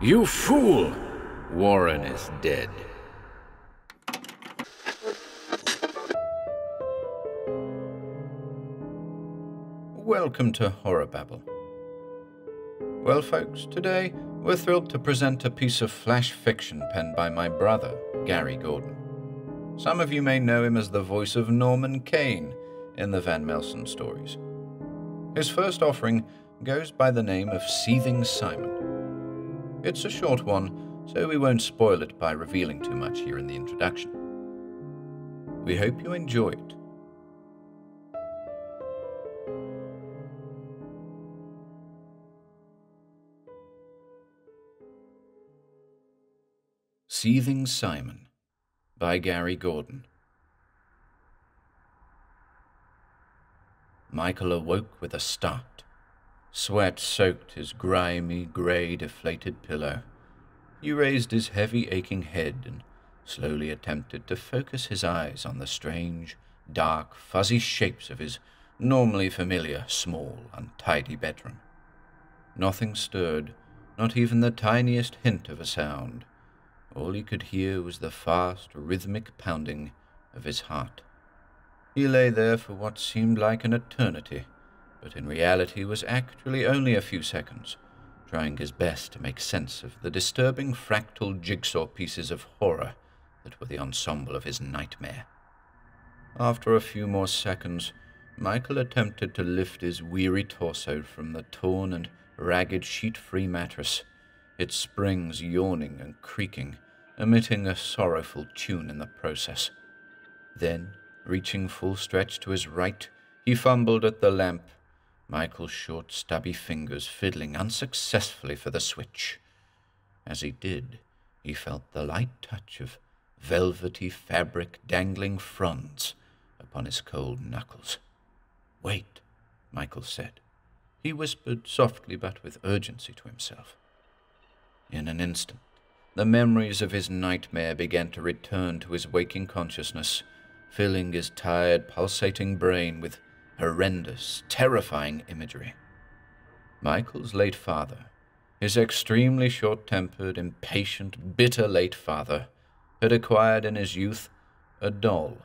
You fool! Warren is dead. Welcome to Horror Babble. Well, folks, today we're thrilled to present a piece of flash fiction penned by my brother, Gary Gordon. Some of you may know him as the voice of Norman Kane in the Van Melson stories. His first offering goes by the name of Seething Simon. It's a short one, so we won't spoil it by revealing too much here in the introduction. We hope you enjoy it. Seething Simon by Gary Gordon. Michael awoke with a start. Sweat soaked his grimy, grey, deflated pillow. He raised his heavy, aching head and slowly attempted to focus his eyes on the strange, dark, fuzzy shapes of his normally familiar, small, untidy bedroom. Nothing stirred, not even the tiniest hint of a sound. All he could hear was the fast, rhythmic pounding of his heart. He lay there for what seemed like an eternity, but in reality was actually only a few seconds, trying his best to make sense of the disturbing fractal jigsaw pieces of horror that were the ensemble of his nightmare. After a few more seconds, Michael attempted to lift his weary torso from the torn and ragged sheet free mattress, its springs yawning and creaking, emitting a sorrowful tune in the process. Then, reaching full stretch to his right, he fumbled at the lamp, Michael's short, stubby fingers fiddling unsuccessfully for the switch. As he did, he felt the light touch of velvety fabric dangling fronds upon his cold knuckles. Wait, Michael said. He whispered softly but with urgency to himself. In an instant, the memories of his nightmare began to return to his waking consciousness, filling his tired, pulsating brain with horrendous, terrifying imagery. Michael's late father, his extremely short tempered, impatient, bitter late father, had acquired in his youth a doll.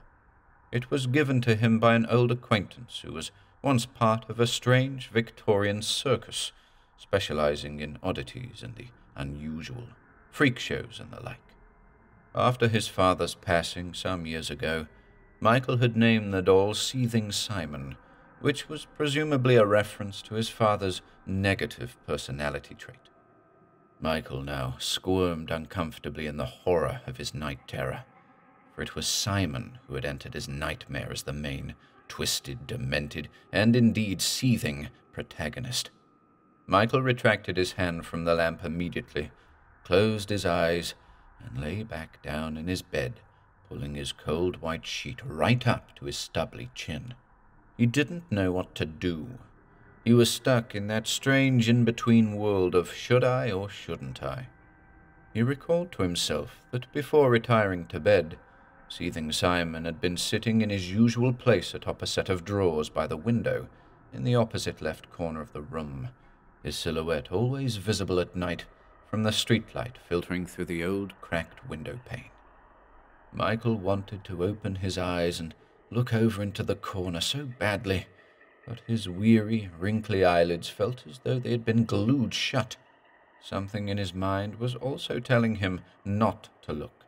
It was given to him by an old acquaintance who was once part of a strange Victorian circus, specializing in oddities and the unusual freak shows, and the like. After his father's passing some years ago, Michael had named the doll Seething Simon, which was presumably a reference to his father's negative personality trait. Michael now squirmed uncomfortably in the horror of his night terror, for it was Simon who had entered his nightmare as the main, twisted, demented, and indeed seething protagonist. Michael retracted his hand from the lamp immediately closed his eyes, and lay back down in his bed, pulling his cold white sheet right up to his stubbly chin. He didn't know what to do. He was stuck in that strange in between world of should I or shouldn't I. He recalled to himself that before retiring to bed, Seething Simon had been sitting in his usual place atop a set of drawers by the window in the opposite left corner of the room, his silhouette always visible at night from the streetlight filtering through the old cracked window pane. Michael wanted to open his eyes and look over into the corner so badly, but his weary, wrinkly eyelids felt as though they had been glued shut. Something in his mind was also telling him not to look.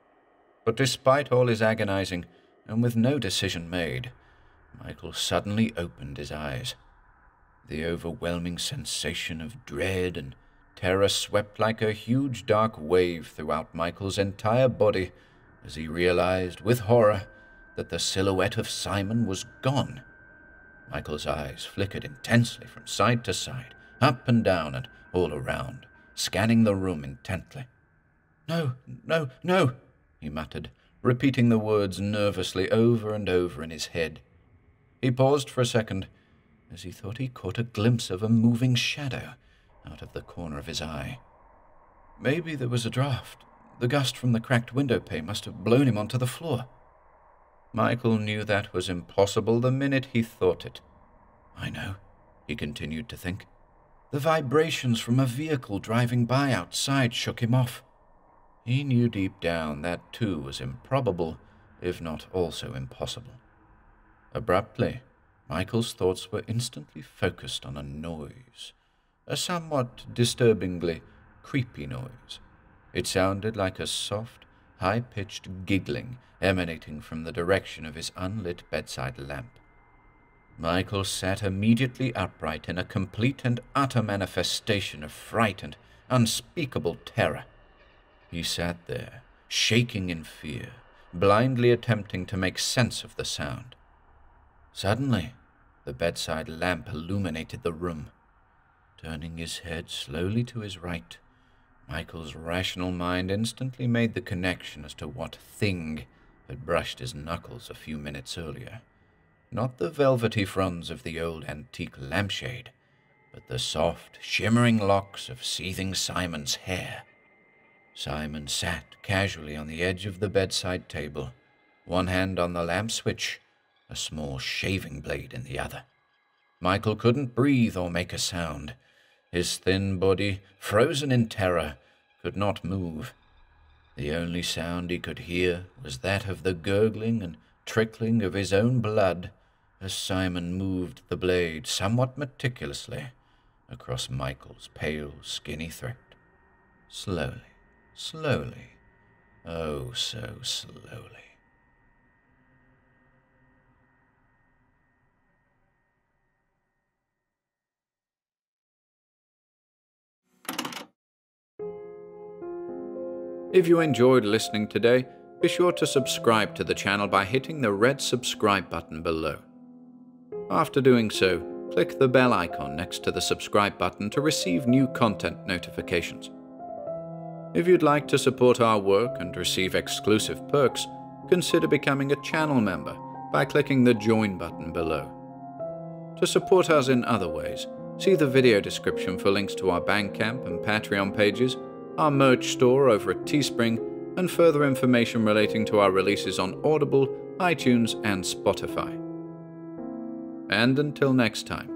But despite all his agonizing, and with no decision made, Michael suddenly opened his eyes. The overwhelming sensation of dread and Terror swept like a huge dark wave throughout Michael's entire body as he realized with horror that the silhouette of Simon was gone. Michael's eyes flickered intensely from side to side, up and down and all around, scanning the room intently. No, no, no, he muttered, repeating the words nervously over and over in his head. He paused for a second as he thought he caught a glimpse of a moving shadow out of the corner of his eye. Maybe there was a draft. The gust from the cracked window pane must have blown him onto the floor. Michael knew that was impossible the minute he thought it. I know, he continued to think. The vibrations from a vehicle driving by outside shook him off. He knew deep down that too was improbable, if not also impossible. Abruptly, Michael's thoughts were instantly focused on a noise, a somewhat disturbingly creepy noise. It sounded like a soft, high pitched giggling emanating from the direction of his unlit bedside lamp. Michael sat immediately upright in a complete and utter manifestation of fright and unspeakable terror. He sat there, shaking in fear, blindly attempting to make sense of the sound. Suddenly, the bedside lamp illuminated the room. Turning his head slowly to his right, Michael's rational mind instantly made the connection as to what thing had brushed his knuckles a few minutes earlier not the velvety fronds of the old antique lampshade, but the soft, shimmering locks of seething Simon's hair. Simon sat casually on the edge of the bedside table, one hand on the lamp switch, a small shaving blade in the other. Michael couldn't breathe or make a sound. His thin body, frozen in terror, could not move. The only sound he could hear was that of the gurgling and trickling of his own blood as Simon moved the blade somewhat meticulously across Michael's pale, skinny throat. Slowly, slowly, oh, so slowly. If you enjoyed listening today, be sure to subscribe to the channel by hitting the red subscribe button below. After doing so, click the bell icon next to the subscribe button to receive new content notifications. If you'd like to support our work and receive exclusive perks, consider becoming a channel member by clicking the join button below. To support us in other ways, see the video description for links to our Bandcamp and Patreon pages, our merch store over at Teespring, and further information relating to our releases on Audible, iTunes, and Spotify. And until next time.